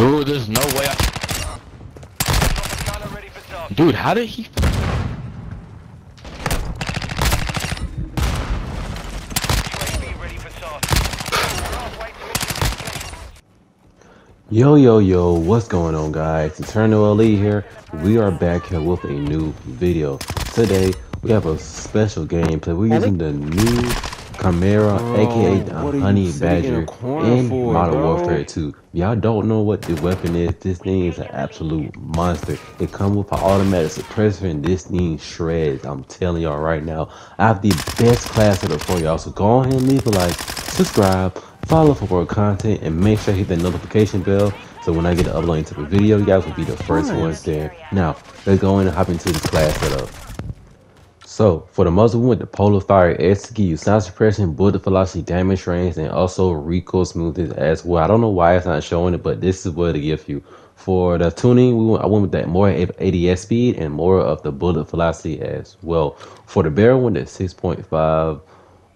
Dude, there's no way I... Dude, how did he... Yo, yo, yo, what's going on guys? Eternal Elite here. We are back here with a new video. Today, we have a special gameplay. We're using the new Chimera, aka the uh, Honey Badger, in for, Modern bro? Warfare 2. Y'all don't know what the weapon is. This thing is an absolute monster. It comes with an automatic suppressor, and this thing shreds. I'm telling y'all right now. I have the best class of it for y'all. So go ahead and leave a like, subscribe, follow for more content, and make sure you hit that notification bell so when I get to upload into the video, you guys will be the first ones there. Now, let's go in and hop into this class setup. So, for the muzzle with the Polarfire you sound suppression, bullet velocity, damage range, and also recoil smoothness as well. I don't know why it's not showing it, but this is what it gives you. For the tuning, we went, I went with that more ADS speed and more of the bullet velocity as well. For the barrel, went at 6.5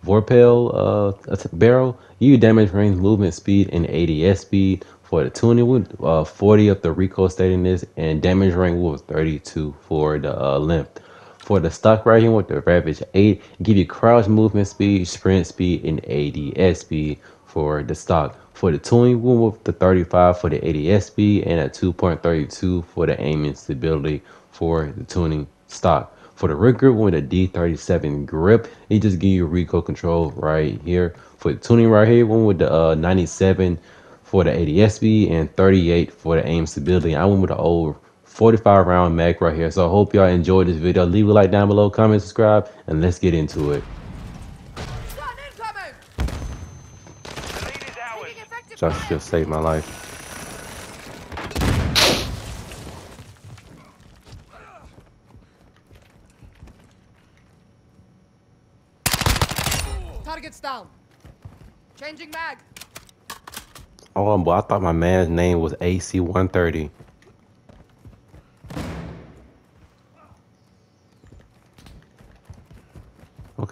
Vorpel uh, barrel, you damage range, movement speed, and ADS speed. For the tuning, with uh, 40 of the recoil steadiness and damage range was 32 for the uh, length. For the stock right here with the Ravage 8, give you crouch movement speed, sprint speed, and ADS speed for the stock. For the tuning, we went with the 35 for the ADS speed and a 2.32 for the aiming stability for the tuning stock. For the rig grip with a D37 grip, it just give you recoil control right here. For the tuning right here, one with the uh, 97 for the ADS speed and 38 for the aim stability. I went with the old 45 round mag right here. So I hope y'all enjoyed this video. Leave a like down below, comment, subscribe, and let's get into it. Just, just saved my life. Target's down. Changing mag. Oh, but I thought my man's name was AC-130.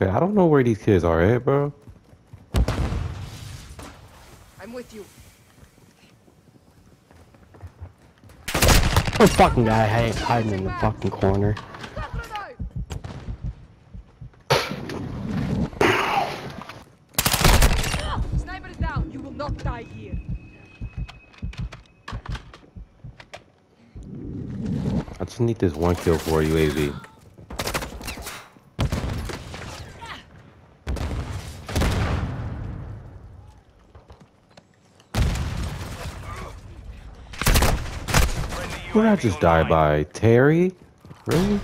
Okay, I don't know where these kids are at, bro. I'm with you. Some fucking guy hiding in the fucking corner. die here. I just need this one kill for UAV. Where I just die by? Terry? Really?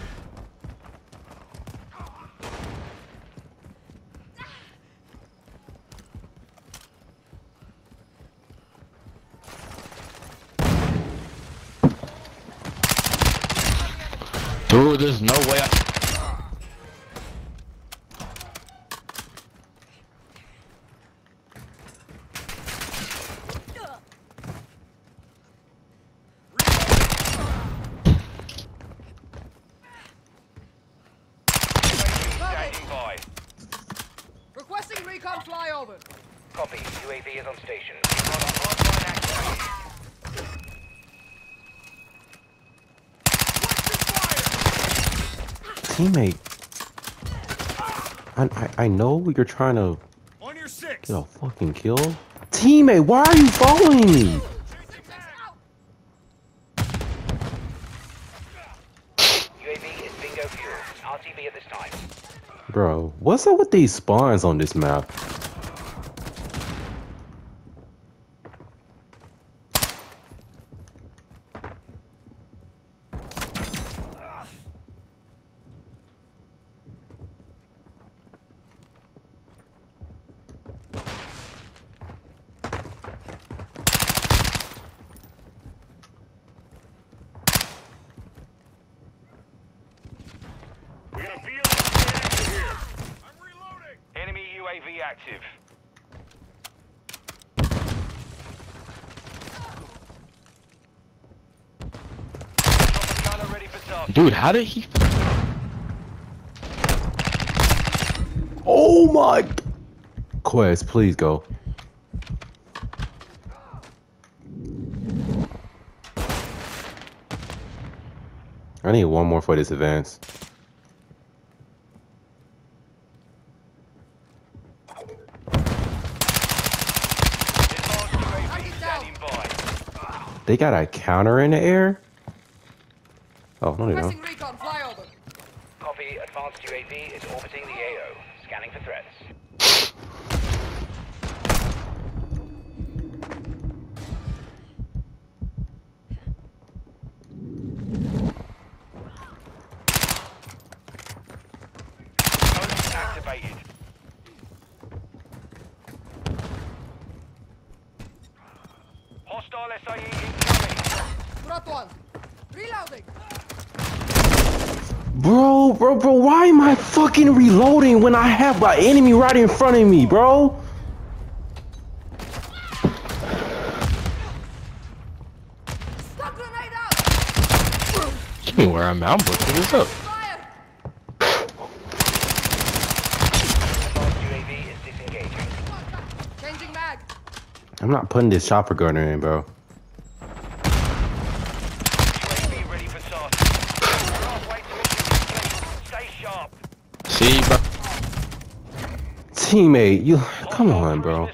Dude, there's no way I... Requesting recon flyover. Copy. UAV is on station. teammate. I, I, I know you're trying to On your six. get a fucking kill. Teammate, why are you following me? UAV is bingo fuel. RTB at this time. Bro, what's up with these spawns on this map? active. Dude, how did he... Oh my... Quest, please go. I need one more for this advance. They got a counter in the air? Oh, no, they don't. Requesting recon. Copy. Advanced UAV is orbiting the AO. Scanning for threats. Code activated. Hostile SAE incoming. One. Reloading. Bro, bro, bro, why am I fucking reloading when I have my enemy right in front of me, bro? Stun grenade out. Give me where I'm at. I'm looking this up. Fire. Advanced UAV is disengaging. Changing mag. I'm not putting this chopper gunner in, bro. See, bro. Teammate, you, come on, bro.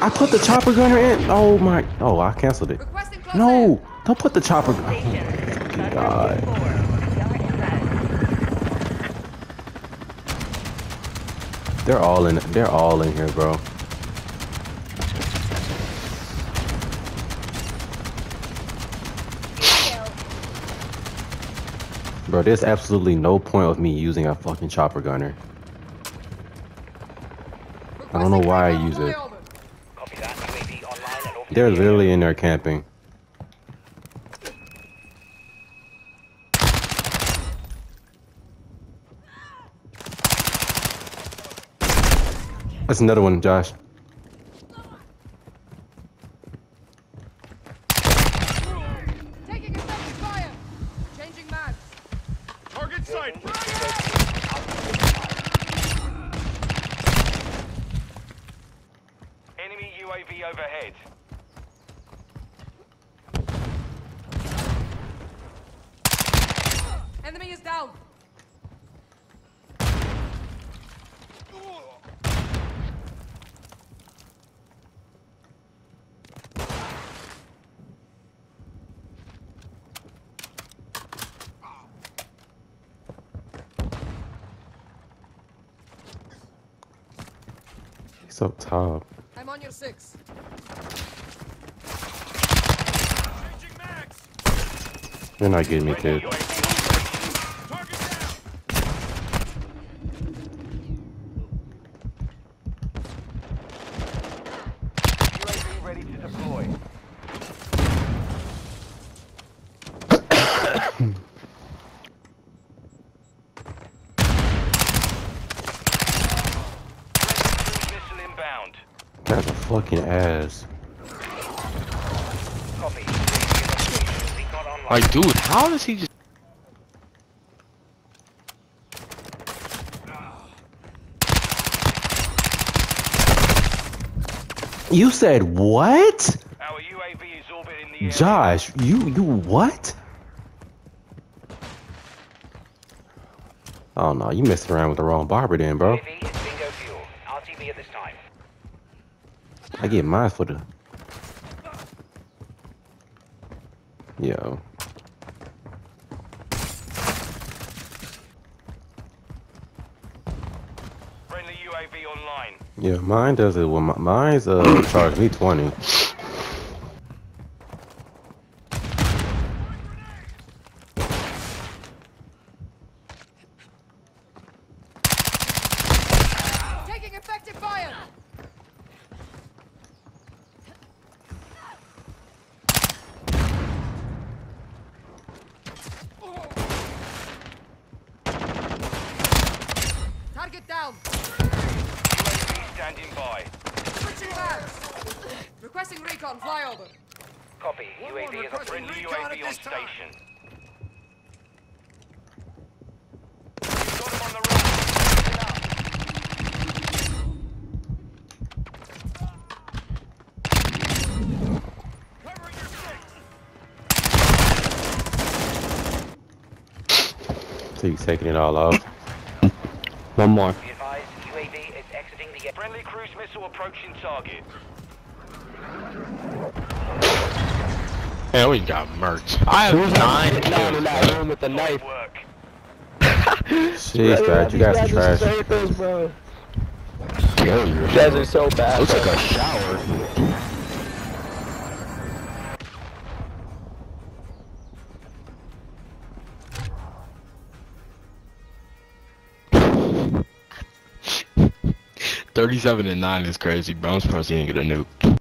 I put the chopper gunner in. Oh my, oh, I canceled it. No, don't put the chopper. Oh, God. They're all in. They're all in here, bro. Bro, there's absolutely no point of me using a fucking chopper gunner. I don't know why I use it. They're literally in there camping. That's another one, Josh. Taking effective fire. Changing mags. Target sight. Enemy UAV overhead. Enemy is down. He's up top. I'm on your six. You're not getting me, kid. UAV operations. UAV ready to deploy. Friendly missile inbound. That's a fucking ass. Copy. Like, dude, how does he just? You said what? Our UAV is orbiting the area. Josh, you you what? Oh no, you messed around with the wrong barber then, bro. UAV is bingo fuel. RTB at this time. I get mine for the. Yo. Friendly UAV online. Yeah, mine does it. Well, my, mine's uh charged me twenty. Taking effective fire. Target down. UAV standing by. Switching mags. Requesting recon flyover. Copy. UAV is a friendly UAV on time. station. Got him on the run. Covering your six. So you taking it all off. One more. Be advised, UAV is exiting the friendly cruise missile approaching target. Man, we got murked. I have nine Down in that room with the knife. Work. Jeez, guys, you guys are trash. bro. Yo, you guys are so bad. Looks bro. like a shower. Thirty-seven and nine is crazy, bro. I'm surprised he get a nuke.